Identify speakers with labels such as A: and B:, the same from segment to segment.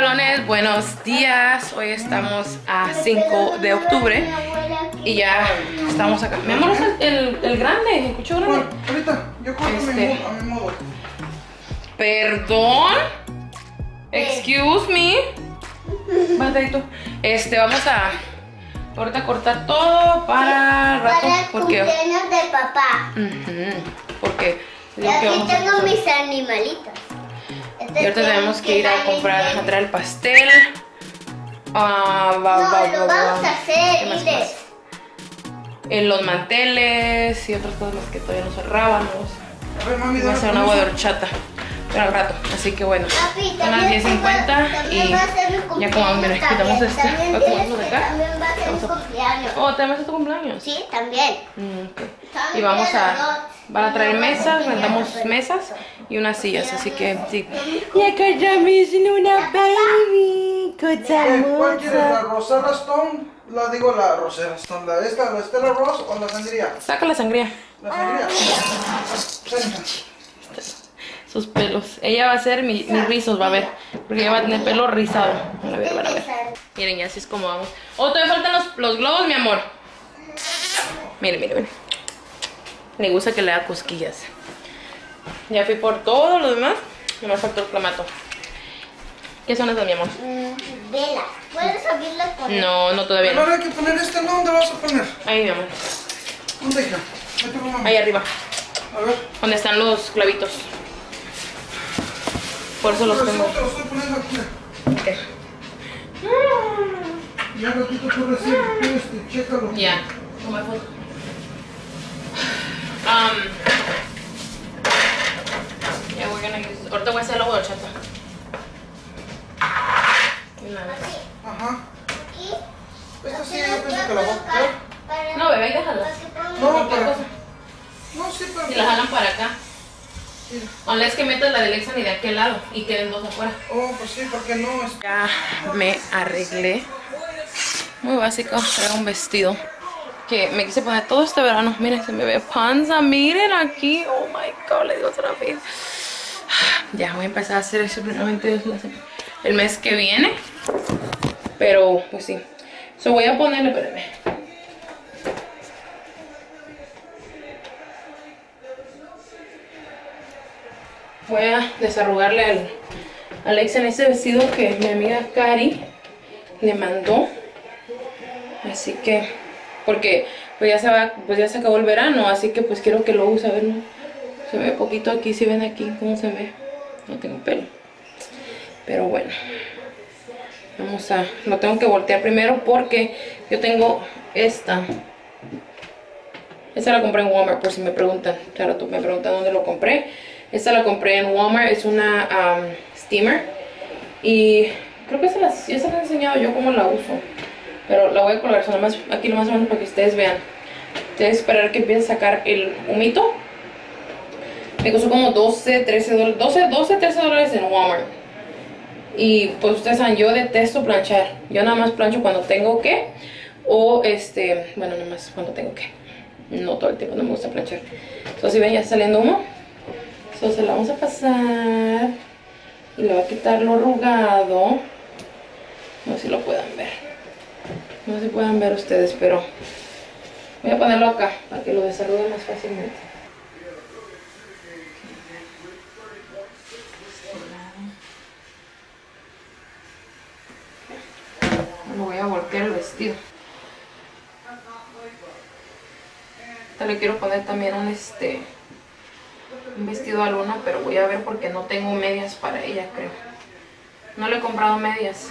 A: cabrones, buenos días. Hoy estamos a 5 de octubre y ya estamos acá. Mi amor, es el, el, el grande, el cuchillo grande.
B: Ahorita, yo corto
A: Este.
B: a, mi modo.
A: Perdón. Excuse me. Maldito. Este, vamos a ahorita cortar todo para el rato.
C: Para
A: Porque.
C: cumpleaños de papá.
A: Ujú, porque.
C: Aquí tengo mis animalitos.
A: Y ahorita tenemos que ir a comprar, a traer el pastel. Ah, va, va,
C: No,
A: va,
C: lo
A: va.
C: vamos a
A: ¿Qué
C: hacer,
A: más,
C: diles.
A: más? En los manteles y otras cosas más que todavía no cerrábamos.
B: A ver, mami,
A: Voy a hacer una
B: permiso.
A: agua de horchata. Pero al rato. Así que bueno.
C: Papi,
A: Son las
C: también
A: 10.50
C: también
A: y ya como
C: cumpleaños
A: mira, quitamos este. Comerlo de acá.
C: También va a ser mi
A: Vamos
C: cumpleaños.
A: Oh, ¿también es tu cumpleaños?
C: Sí, también.
A: Mm.
C: También
A: Y vamos a,
C: dos.
A: Van a traer mesas, rentamos mesas y unas sillas, así que sí. Y acá ya una baby,
B: ¿Cuál quieres? ¿La. Rosetta Stone? La digo la Rosetta Stone. ¿La esta, la Stella Ross o la sangría?
A: Saca la sangría,
B: La sangría.
A: Sus pelos. Ella va a ser mi, mis rizos, va a ver, porque ella va a tener pelo rizado. A ver, van a ver. Miren, y así es como vamos. Oh, todavía faltan los, los globos, mi amor. Miren, miren, miren. Le gusta que le haga cosquillas. Ya fui por todo lo demás. Me faltó el clamato. ¿Qué son esas, mi amor?
C: Mm, Vela. ¿Puedes abrirlas con
A: No, no todavía
B: Pero
A: no.
B: ahora hay que poner este, ¿no? ¿Dónde vas a poner?
A: Ahí, mi amor.
B: ¿Dónde, hija?
A: Ahí arriba.
B: A ver.
A: Donde están los clavitos. Por eso los tengo.
B: te lo estoy poniendo aquí.
A: Ok.
B: Ya ratito tú recibes, este, chécalo.
A: Ya. Toma foto. Um, yeah, we're gonna use. Ahorita voy a hacer el agua de horchata. Una vez.
B: Ajá.
C: aquí?
B: Esta sí, yo pienso que la voy a
A: No, bebé, déjala.
B: No, para-
A: cosa.
B: No, sí, pero...
A: Si la jalan para acá.
B: Sí.
A: Only es que metas la de Lexan y de aquel lado y queden dos afuera.
B: Oh, pues sí, porque no es...
A: Ya me arreglé. Muy básico, era un vestido que me quise poner todo este verano. Miren, se me ve panza. Miren aquí. Oh my god, le digo otra vez. Ya voy a empezar a hacer eso primeramente el mes que viene. Pero, pues sí. So voy a ponerle, espérenme. Voy a desarrugarle al, a Alexa en ese vestido que mi amiga Cari le mandó. Así que, porque pues ya se va, pues ya se acabó el verano, así que pues quiero que lo use, a ver. Se ve poquito aquí, si ven aquí cómo se ve. No tengo pelo. Pero bueno. Vamos a, lo tengo que voltear primero porque yo tengo esta. Esta la compré en Walmart, por si me preguntan. Claro, tú me preguntan dónde lo compré. Esta la compré en Walmart, es una um, steamer. Y creo que se las, ya se las he enseñado yo cómo la uso. Pero la voy a colgar, son más, aquí lo más o menos para que ustedes vean. Ustedes esperar que empiece a sacar el humito. Me costó como 12, 13 dólares. 12, 12, 13 dólares en Walmart. Y pues ustedes saben, yo detesto planchar. Yo nada más plancho cuando tengo que. O este, bueno, nada más cuando tengo que. No todo el tiempo, no me gusta planchar. Entonces, si ven, ya saliendo humo. Entonces, la vamos a pasar. Y le va a quitar lo arrugado. No sé si lo puedan ver. No sé si puedan ver ustedes, pero voy a ponerlo acá para que lo desarrolle más fácilmente. Lo voy a voltear el vestido. Ahorita le quiero poner también un este un vestido a luna, pero voy a ver porque no tengo medias para ella, creo. No le he comprado medias.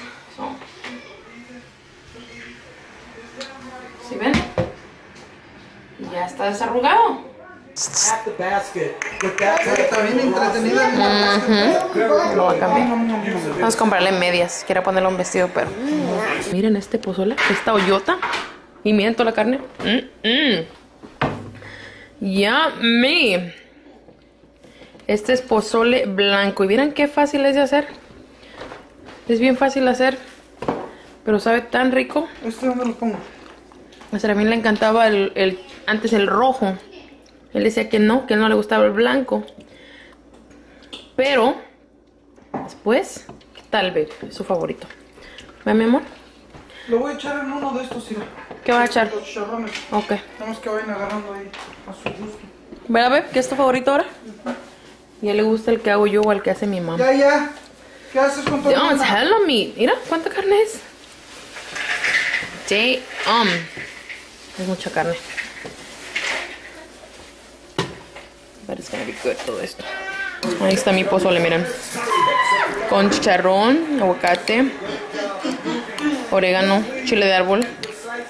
A: ¿Sí ven? Y ya está desarrugado.
D: half the basket with that
B: Está bien entretenida.
A: Lo voy a cambiar. Vamos a comprarle medias. Quiero ponerle un vestido, pero. Miren este pozole, esta hoyota. Y miren toda la carne. Mm, mm. Yummy. Este es pozole blanco. Y miren qué fácil es de hacer. Es bien fácil de hacer. Pero sabe tan rico.
B: ¿Este dónde lo pongo?
A: A mí le encantaba el, el- antes el rojo. Él decía que no, que no le gustaba el blanco. Pero después Tal vez, es su favorito. ¿Va, mi amor?
B: Lo voy a echar en uno de estos, mira.
A: ¿Qué va a echar?
B: Los chicharrones.
A: Ok.
B: Más que vayan agarrando ahí a su gusto.
A: ¿Verdad, Beb? ¿Qué es tu favorito ahora? ¿Ya le gusta el que hago yo o el que hace mi mamá?
B: Ya, ya. ¿Qué haces con
A: it's
B: hermana?
A: hello meat. Mira, ¿cuánta carne es? Sí, um. Es mucha carne. Gonna be good todo esto. Ahí está mi pozole, miren. Con chicharrón, aguacate, orégano, chile de árbol,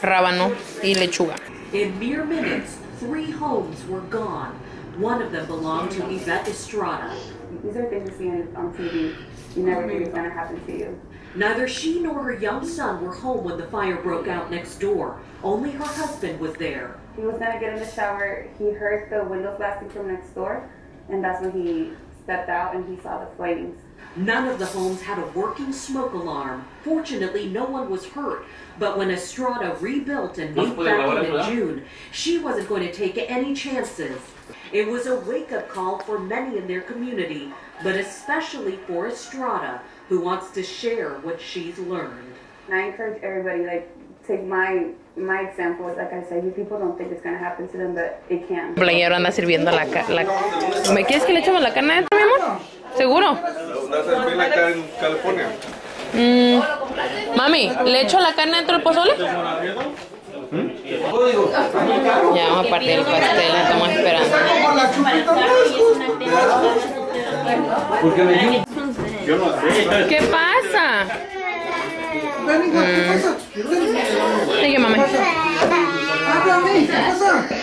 A: rábano y lechuga.
E: In mere minutes, three homes were gone. One of them belonged to Yvette Estrada.
F: These are things you see on, on TV. You never think it's gonna happen to you.
E: Neither she nor her young son were home when the fire broke out next door. Only her husband was there.
F: He was gonna get in the shower. He heard the windows blasting from next door, and that's when he stepped out and he saw the flames.
E: None of the homes had a working smoke alarm. Fortunately, no one was hurt. But when Estrada rebuilt and moved back in in June, she wasn't going to take any chances. It was a wake up call for many in their community, but especially for Estrada, who wants to share what she's learned.
F: And I encourage everybody, like, take my my example. Like I said, you people don't think it's gonna happen to them, but it can.
A: Blanqueador anda sirviendo la, ca- la... ¿Me quieres que le echemos la carne adentro, mi amor? ¿Seguro?
G: ¿Vas a servir acá en California?
A: Mm, Mami, ¿le echo la carne dentro del pozole? Ya vamos a partir el pastel, estamos esperando.
B: Como la chupita
G: Yo no sé.
A: ¿Qué pasa?
B: Ven, hija, ¿qué pasa? ¿qué pasa?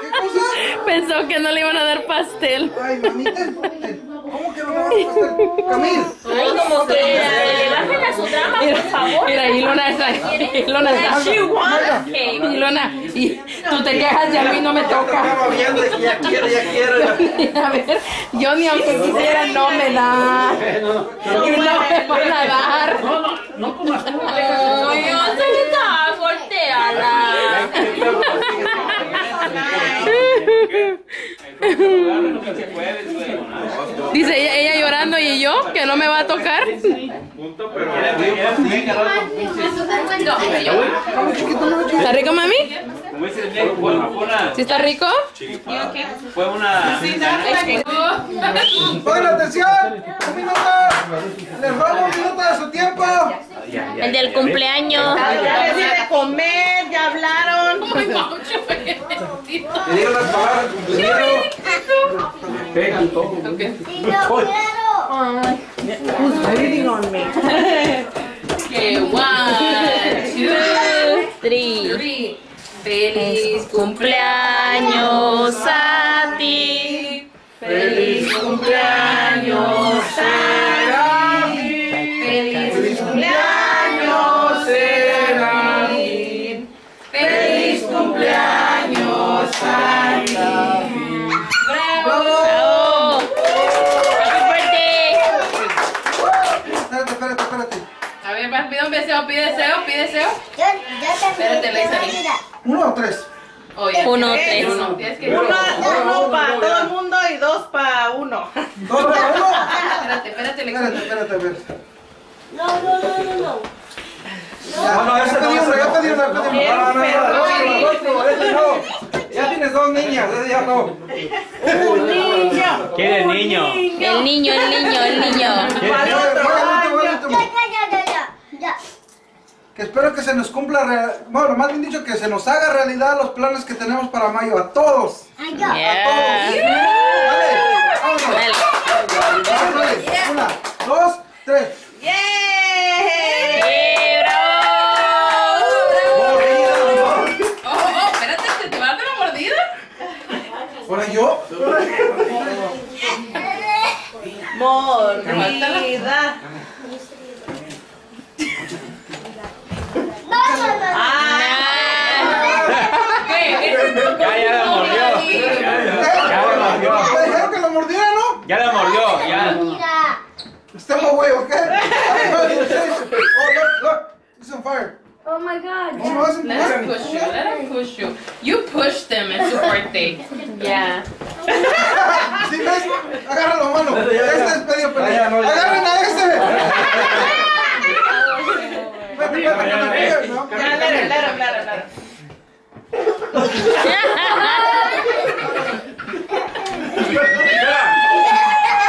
B: ¿Qué cosa?
A: Pensó que no le iban a dar pastel.
B: Ay, mamita, Camil,
H: Ay, como que le bajen a su drama, por favor.
A: Mira, Ilona está ahí. Ilona está. Ilona, y tú te quejas y a mí no me toca.
B: ya quiero, ya quiero.
A: A ver, yo ni aunque quisiera no me da. Y no me van a dar.
H: Ay, ¿dónde está? Volteala.
A: Dice ella, ella llorando y yo que no me va a tocar. ¿Está rico, mami? ¿Sí está rico?
I: Fue una.
B: Pongan atención, un minuto. Les robo un minuto de su tiempo.
H: El del cumpleaños.
J: Comer.
B: Le dieron las palabras al cumpleaños.
J: Who's beating on me?
A: Que one, two, three. Feliz
H: Cumpleaños a ti.
A: Feliz cumpleaños deseo, pide deseo, pide deseo.
C: Yo, yo también.
A: Espérate, Leisa.
B: ¿Uno o tres?
A: Oye,
H: Uno, tres.
A: uno, tienes que-
J: Uno, uno para todo el mundo y dos para uno.
B: ¿Dos para uno?
A: Espérate, espérate, Leisa.
B: Espérate, espérate, a ver.
C: No, no, no, no, no.
B: Ya, no, ya pedí uno, ya pedí uno, ya pedí uno. No, no, no, no, otro, ese no. Ya tienes dos niñas, ese ya no.
J: Un niño.
I: ¿Quién es niño?
H: El niño, el niño, el niño.
B: Voy al último, voy al último.
C: Ya, ya, ya, ya, ya.
B: Que espero que se nos cumpla, bueno, más bien dicho, que se nos haga realidad los planes que tenemos para mayo, a todos.
C: Ay, ya.
H: Yeah.
B: Dale, vámonos.
H: Dale.
B: Dale, Una, dos, tres.
J: ¡Yay!
H: ¡Eh, bravo!
A: Oh, oh, espérate, ¿te- ¿te va a dar una mordida?
B: ¿Ahora yo?
J: Mordida.
C: No, no, no.
I: Ya, ya la mordió. Ya la mordió.
B: Me dijeron que lo mordiera, ¿no?
I: Ya la mordió, ya.
C: Mira.
B: Estamos güey, ¿ok? Oh, look, look. It's on fire.
C: Oh my god.
B: No, no, es
A: Let him push you. Let him push you. You push them. It's su birthday.
H: Yeah.
B: ¿Sí ves? Agárralo, mano.
I: Ya, ya.
B: Este es medio
I: Ya,
B: pendejo.
I: ya, no, ya.
B: Agarren a ese. Vete, vete,
I: Ya,
B: vete,
I: ya,
B: vete,
I: ya.
B: ¿no?
J: Ya, let him, let him, let him, let him.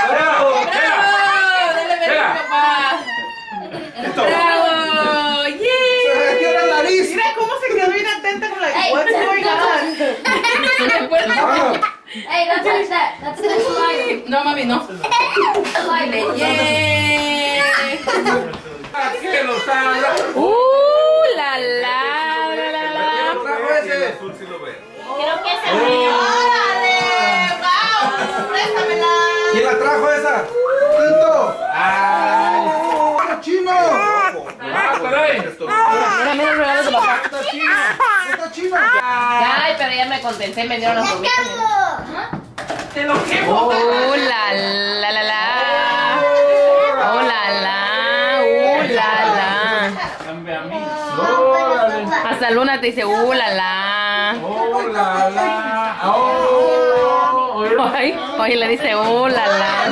A: ¡Bravo! ¡Dale beso a tu papá! ¡Bravo!
B: Se
A: ¡Yeah!
B: metió la nariz.
J: Mira cómo se quedó bien atenta con la what's going on.
A: Después-
B: Mano,
C: Hey, don't touch that. That's the slime.
A: No, mami, no.
C: Slime.
I: Lo sabe.
A: ¡Uh, la, la, la, la, la!
B: trajo ese.
G: Azul sí lo ve.
H: Creo que es el mío.
J: ¡Órale! ¡Wow! ¡Préstamela!
B: ¿Quién la trajo esa? Quinto.
I: Ay.
B: ¡Oh, chino!
I: Ah, caray.
H: Mira, mira el regalo de papá.
B: ¡Está chino! ¡Está chino!
H: Ay, pero ya me contenté, me dieron gomitas.
J: ¡Te lo quemo!
A: ¡Uh, la, la, la, la! ¡Oh, la! ¡Uh. Hasta Luna te dice, ¡uh, la, la!
B: ¡Oh, la, la! ¡Oh!
A: Ay, oye, le dice, ¡uh, la, la!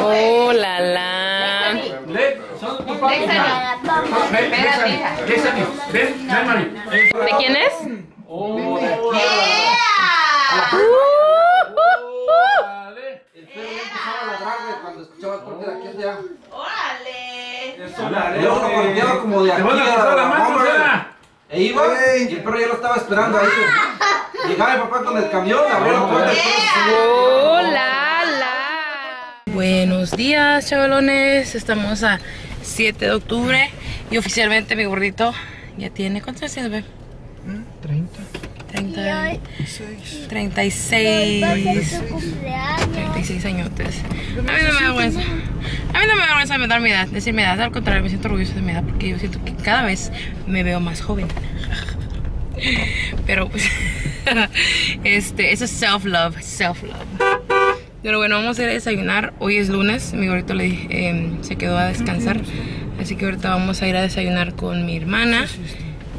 A: ¡Uh, la, la!
I: Ven, ven.
A: ¿De quién es?
I: Oh.
B: El perro ya empezaba a cuando escuchaba el.
J: ¡Órale!
I: A la mano.
B: E y el perro ya lo estaba esperando ahí. Llegaba el papá con el camión, la puerta.
A: ¡Oh, la, la! Buenos días, chavalones. Estamos a 7 de octubre y oficialmente mi gordito ya tiene... ¿Cuántos años bebé?
B: 30.
A: 30,
B: 6.
A: 36...
C: cumpleaños.
A: 36 añotes. A mí no me da vergüenza. A mí no me da vergüenza dar mi edad, decir mi edad. Al contrario, me siento orgullosa de mi edad porque yo siento que cada vez me veo más joven. Pero pues, este, eso es self-love, self-love. Pero bueno, vamos a ir a desayunar. Hoy es lunes, mi gordito le, eh, se quedó a descansar. Así que ahorita vamos a ir a desayunar con mi hermana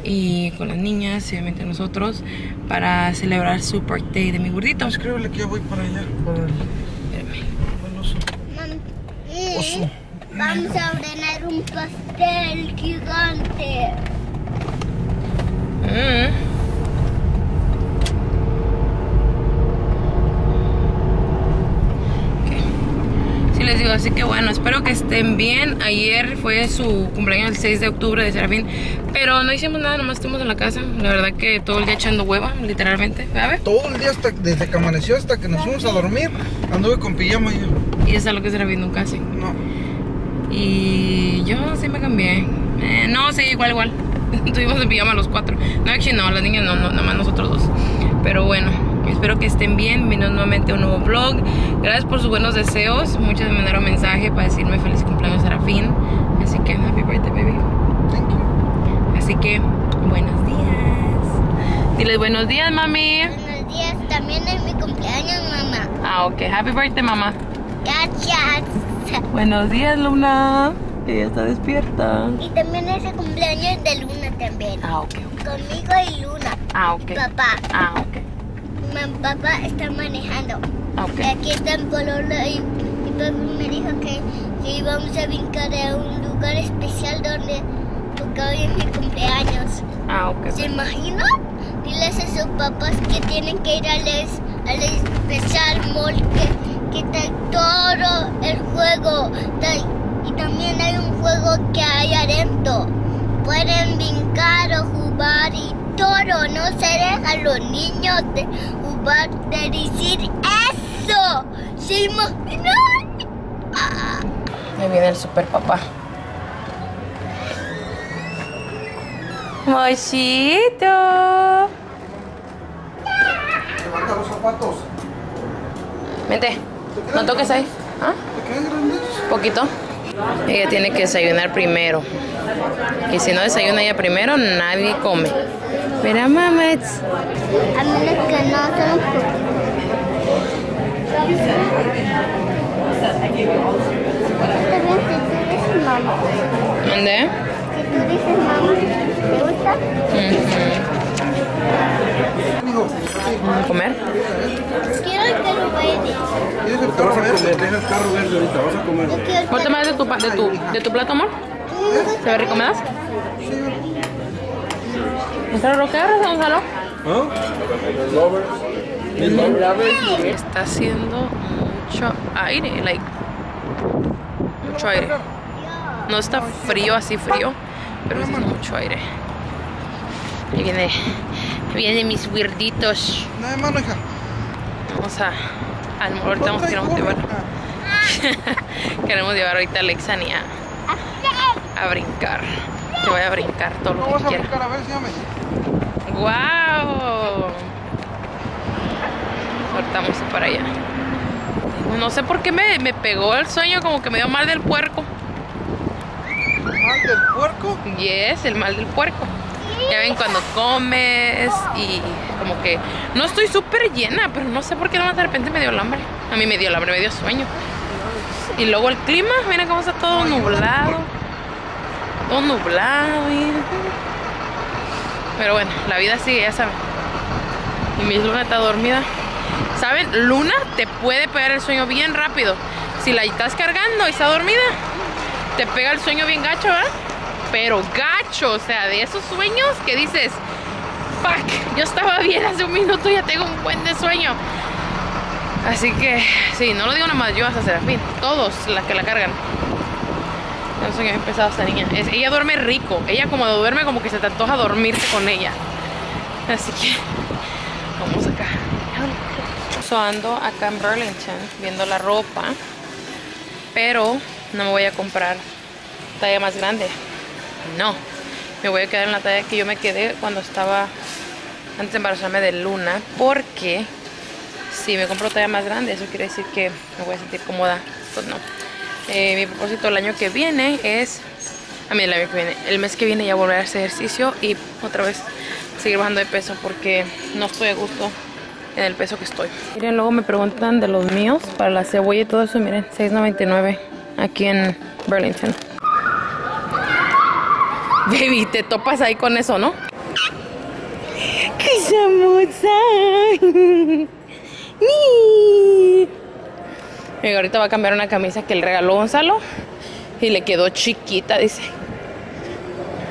A: y con las niñas, y obviamente nosotros, para celebrar su birthday de mi gordito.
B: Escríbele que ya voy para allá. Para el, Oso.
C: vamos a ordenar un pastel gigante.
A: Mm. Les digo, así que bueno, espero que estén bien. Ayer fue su cumpleaños el 6 de octubre de Serafín, pero no hicimos nada, nomás estuvimos en la casa. La verdad que todo el día echando hueva, literalmente. A ver.
B: Todo el día, hasta, desde que amaneció hasta que nos fuimos a dormir, anduve con pijama yo.
A: Y eso es lo que Serafín nunca hace.
B: No.
A: Y yo sí me cambié. Eh, no, sí, igual, igual. Estuvimos en pijama los cuatro. No, actually no, las niñas no, no, nada más nosotros dos. Pero bueno, espero que estén bien. Vino nuevamente un nuevo vlog. Gracias por sus buenos deseos. Muchos me mandaron mensaje para decirme feliz cumpleaños Serafín. Así que happy birthday, baby.
B: Thank you.
A: Así que, buenos días. Diles buenos días, mami.
C: Buenos días, también es mi cumpleaños, mamá.
A: Ah, ok. Happy birthday, mamá.
C: Gracias.
A: Buenos días, Luna. Ella está despierta.
C: Y también es el cumpleaños de Luna también.
A: Ah, ok, ok.
C: Conmigo y Luna.
A: Ah, ok.
C: Papá.
A: Ah, ok.
C: Mi papá está manejando.
A: Ah,
C: aquí está en Polola y mi papá me dijo que, que íbamos a brincar a un lugar especial donde porque hoy es mi cumpleaños.
A: Ah, ok.
C: ¿Se imaginan? Diles a sus papás que tienen que ir al, es- al especial mall que, que está todo el juego. Y también hay un juego que hay adentro. Pueden brincar o jugar y todo. No se dejan los niños de jugar, de decir eso. ¿Se imaginan?
A: Me viene el super papá. Mochito.
B: Levanta los zapatos.
A: Vente. No toques ahí. ¿Ah? Poquito. Ella tiene que desayunar primero. Y si no desayuna ella primero, nadie come. Mira, mamá.
C: A menos que no se los Está bien, si tú dices mamá.
A: ¿Dónde?
C: Si tú dices mamá,
A: ¿A comer?
C: Quiero el carro verde.
B: ¿Quieres el carro verde? Deja el carro verde ahorita, vas a comer.
C: Yo quiero el
A: ¿Cuánto más de tu, pa- de tu, de tu plato, amor? ¿Se ve rico, me ¿Gonzalo, qué agarras, Gonzalo? Está haciendo mucho aire, like, mucho aire. No está frío, así frío, pero es mucho aire. Y viene, vienen mis weirditos. Vamos a, ahorita vamos, queremos llevar, queremos llevar ahorita a Alexani a, a brincar. Voy a brincar todo lo que quiera.
B: a ver.
A: ¡Wow! Ir para allá. No sé por qué me, me pegó el sueño, como que me dio mal del puerco.
B: ¿Mal del puerco?
A: Yes, el mal del puerco. Ya ven cuando comes y como que no estoy súper llena, pero no sé por qué de repente me dio el hambre. A mí me dio el hambre, me dio sueño. Y luego el clima, mira cómo está todo nublado. Nublado. mira. Pero bueno, la vida sigue, ya saben. Y mi luna está dormida. ¿Saben? Luna te puede pegar el sueño bien rápido. Si la estás cargando y está dormida, te pega el sueño bien gacho. Pero gacho, o sea, de esos sueños que dices, fuck, yo estaba bien hace un minuto y ya tengo un buen de sueño. Así que, sí, no lo digo nomás yo, hasta Serafín, todos las que la cargan. No sé qué ha empezado esta niña. Ella duerme rico, ella como duerme como que se te antoja dormirte con ella. Así que, vamos acá. So, ando acá en Burlington viendo la ropa, pero no me voy a comprar talla más grande. No, me voy a quedar en la talla que yo me quedé cuando estaba antes de embarazarme de Luna, porque si me compro talla más grande, eso quiere decir que me voy a sentir cómoda. Pues no. Eh, mi propósito el año que viene es, a mí el año que viene, el mes que viene ya volver a hacer ejercicio y otra vez seguir bajando de peso porque no estoy a gusto en el peso que estoy. Miren, luego me preguntan de los míos para la cebolla y todo eso, miren, 6.99 aquí en Burlington. Baby, te topas ahí con eso, ¿no? ¡Qué chamosa! Y ahorita va a cambiar una camisa que le regaló Gonzalo y le quedó chiquita, dice.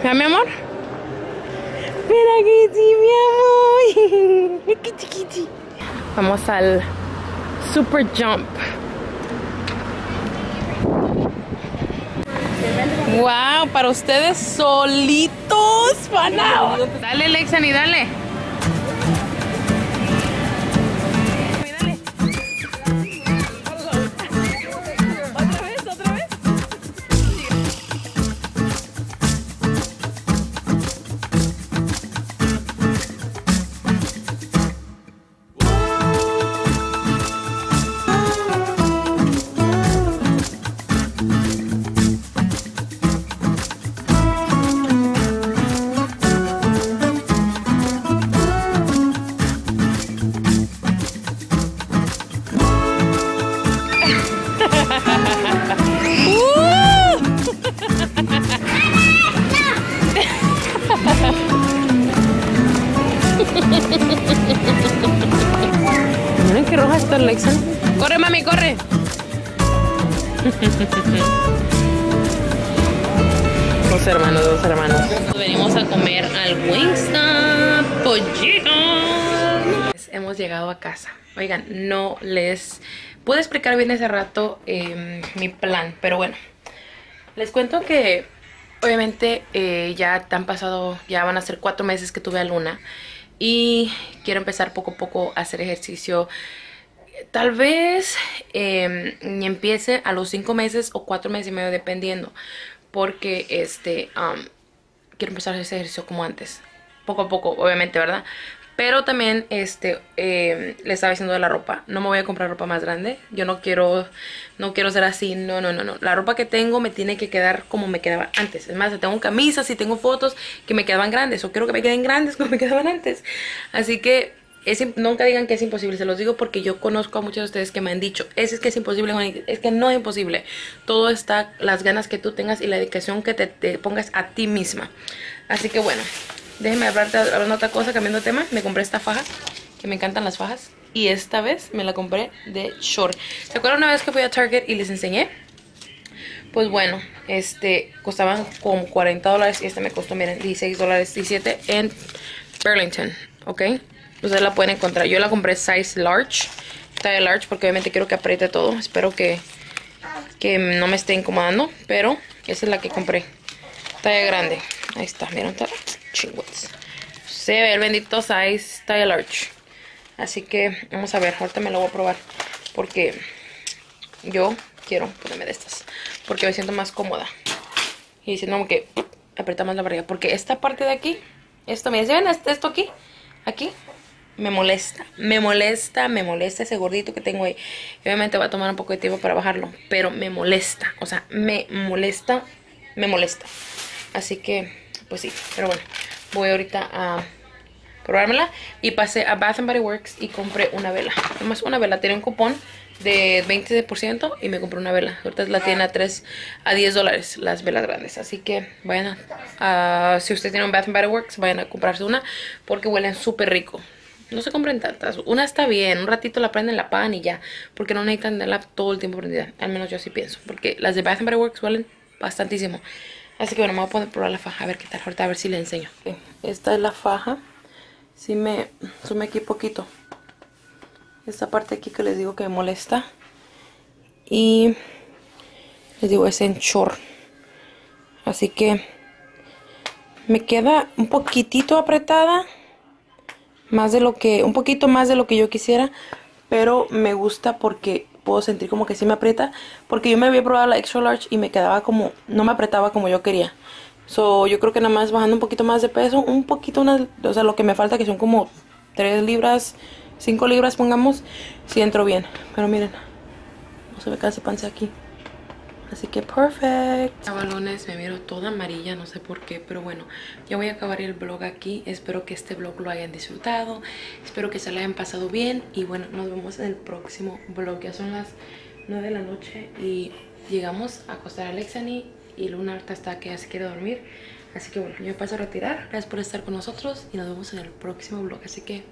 A: ¿Ya, mi amor? Espera que sí, mi amor. Qué chiquiti. Vamos al Super Jump. Wow, para ustedes solitos, pana. Dale, Lexani, dale. Hemos llegado a casa. Oigan, no les pude explicar bien ese rato eh, mi plan, pero bueno. Les cuento que obviamente eh, ya han pasado, ya van a ser cuatro meses que tuve a Luna y quiero empezar poco a poco a hacer ejercicio. Tal vez ni empiece a los cinco meses o cuatro meses y medio dependiendo, porque este quiero empezar a hacer ejercicio como antes, poco a poco, obviamente, ¿verdad? Pero también, este, eh, le estaba diciendo de la ropa. No me voy a comprar ropa más grande. Yo no quiero, no quiero ser así. No, no, no, no. La ropa que tengo me tiene que quedar como me quedaba antes. Es más, tengo camisas y tengo fotos que me quedaban grandes. O quiero que me queden grandes como me quedaban antes. Así que es, nunca digan que es imposible. Se los digo porque yo conozco a muchos de ustedes que me han dicho, es, es que es imposible, Juanita". es que no es imposible. Todo está, las ganas que tú tengas y la dedicación que te pongas a ti misma. Así que bueno, déjenme hablarte hablando otra cosa, cambiando tema. Me compré esta faja, que me encantan las fajas. Y esta vez me la compré de short. ¿Se acuerdan una vez que fui a Target y les enseñé? Pues bueno, este costaban como 40 dólares y este me costó, miren, 16 dólares, 17 en Burlington, ¿ok? Ustedes la pueden encontrar. Yo la compré size large, talla large, porque obviamente quiero que apriete todo. Espero que, que no me esté incomodando, pero esa es la que compré. Talla grande. Ahí está, miren, está chingües. Se ve el bendito size talla large. Así que vamos a ver, ahorita me lo voy a probar. Porque yo quiero ponerme de estas. Porque me siento más cómoda. Y siento que aprieta más la barriga. Porque esta parte de aquí, esto, miren, ¿se ven esto aquí? Aquí, me molesta, me molesta, me molesta ese gordito que tengo ahí. obviamente va a tomar un poco de tiempo para bajarlo, pero me molesta, o sea, me molesta, me molesta. Así que, pues sí, pero bueno, voy ahorita a probármela. Y pasé a Bath Body Works y compré una vela. Nomás una vela, tiene un cupón de 20% y me compré una vela. Ahorita la tiene a 3 a 10 dólares las velas grandes. Así que vayan a, si ustedes tienen un Bath Body Works, vayan a comprarse una porque huelen súper rico. No se compren tantas. Una está bien, un ratito la prenden, la pan y ya. Porque no necesitan tenerla todo el tiempo prendida. Al menos yo así pienso. Porque las de Bath Body Works huelen bastantísimo. Así que bueno, me voy a poner probar la faja. A ver qué tal. Ahorita a ver si le enseño. Esta es la faja. Si me sume aquí poquito. Esta parte aquí que les digo que me molesta. Y les digo es en short. Así que me queda un poquitito apretada. Más de lo que, un poquito más de lo que yo quisiera. Pero me gusta porque puedo sentir como que sí me aprieta. Porque yo me había probado la extra large y me quedaba como, no me apretaba como yo quería. So, yo creo que nada más bajando un poquito más de peso, un poquito, o sea, lo que me falta que son como 3 libras, 5 libras pongamos, si entro bien. Pero miren, no se ve casi panza aquí. Así que perfect. Balones, me miro toda amarilla, no sé por qué, pero bueno, ya voy a acabar el vlog aquí. Espero que este vlog lo hayan disfrutado, espero que se lo hayan pasado bien y bueno, nos vemos en el próximo vlog. Ya son las 9 de la noche y llegamos a acostar a Alexani y Luna ahorita está que ya se quiere dormir. Así que bueno, yo me paso a retirar. Gracias por estar con nosotros y nos vemos en el próximo vlog. Así que